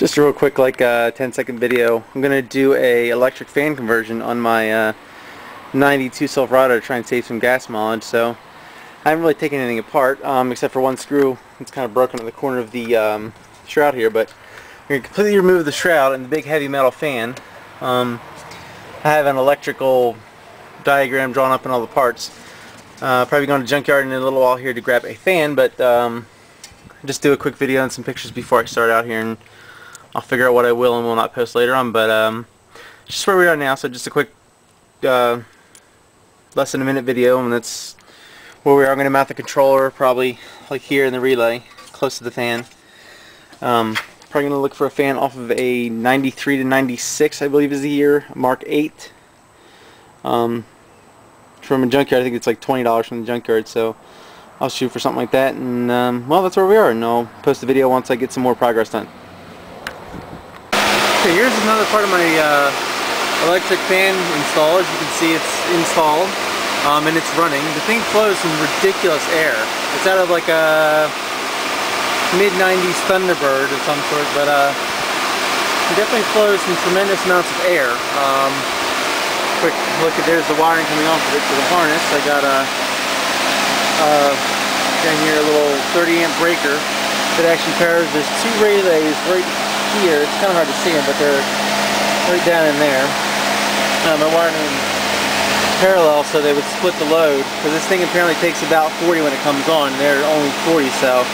Just a real quick like uh, 10 second video. I'm going to do a electric fan conversion on my uh, 92 Silverado to try and save some gas mileage. So I haven't really taken anything apart um, except for one screw. It's kind of broken in the corner of the um, shroud here. But I'm going to completely remove the shroud and the big heavy metal fan. Um, I have an electrical diagram drawn up in all the parts. Uh, probably going to junkyard in a little while here to grab a fan, but um, just do a quick video and some pictures before I start out here and I'll figure out what I will and will not post later on, but um, just where we are now, so just a quick uh, less than a minute video, and that's where we are. I'm going to mount the controller probably like here in the relay, close to the fan. Um, probably going to look for a fan off of a 93 to 96, I believe is the year, Mark 8. Um, from a junkyard, I think it's like $20 from the junkyard, so I'll shoot for something like that, and um, well, that's where we are, and I'll post the video once I get some more progress done. Okay, here's another part of my uh, electric fan install. As you can see, it's installed um, and it's running. The thing flows some ridiculous air. It's out of like a mid-90s Thunderbird of some sort, but uh, it definitely flows some tremendous amounts of air. Um, quick look at there's the wiring coming off of it to the harness. I got a uh, down here a little 30 amp breaker that actually powers. There's two relays right here. It's kind of hard to see them, but they're right down in there. Um, wired them parallel so they would split the load because this thing apparently takes about 40 when it comes on. They're only 40, so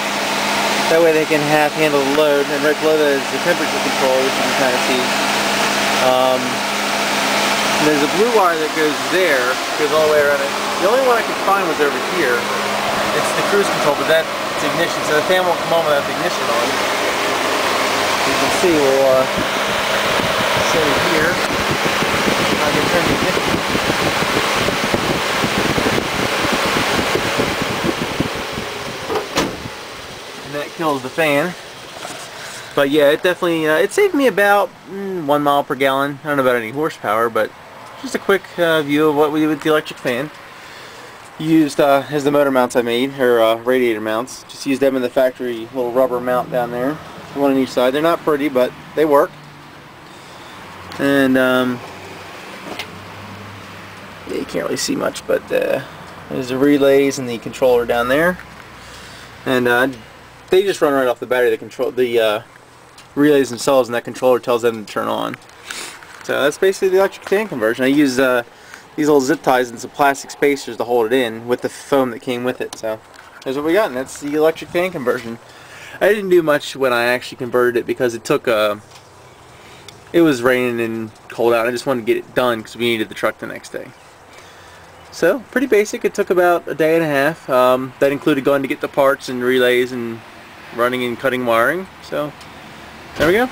that way they can half handle the load. And right below that is the temperature control, which you can kind of see. Um, there's a blue wire that goes there, goes all the way around it. The only one I could find was over here. It's the cruise control, but that's ignition, so the fan won't come on without the ignition on see we'll uh, you here I can turn the ignition. And that kills the fan. But yeah, it definitely, uh, it saved me about mm, one mile per gallon. I don't know about any horsepower, but just a quick uh, view of what we with the electric fan. Used uh, as the motor mounts I made, or uh, radiator mounts. Just used them in the factory little rubber mount down there one on each side. They're not pretty, but they work. And um, yeah, you can't really see much, but uh, there's the relays and the controller down there. And uh, they just run right off the battery. The control, the uh, relays themselves, and that controller tells them to turn on. So that's basically the electric fan conversion. I use uh, these little zip ties and some plastic spacers to hold it in with the foam that came with it. So there's what we got, and that's the electric fan conversion. I didn't do much when I actually converted it because it took a uh, it was raining and cold out. I just wanted to get it done because we needed the truck the next day. So pretty basic. It took about a day and a half. Um, that included going to get the parts and relays and running and cutting wiring. So there we go